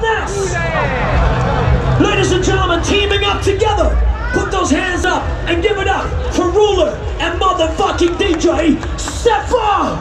Ness. Ladies and gentlemen, teaming up together. Put those hands up and give it up for Rooler and motherfucking DJ Sefa.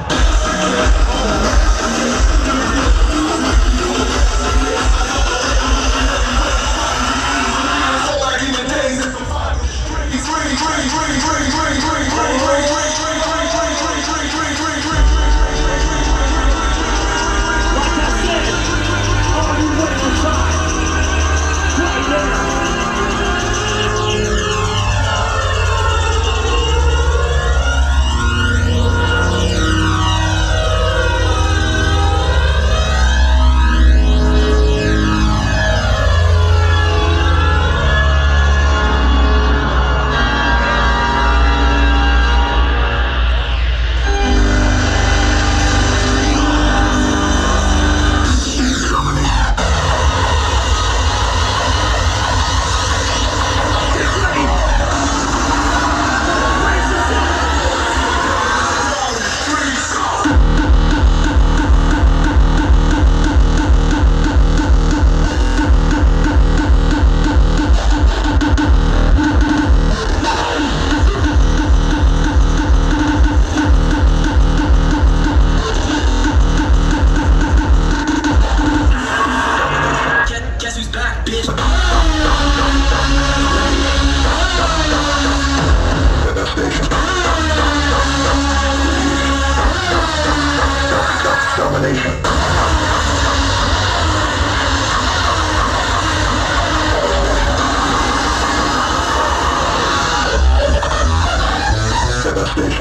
Manifestation.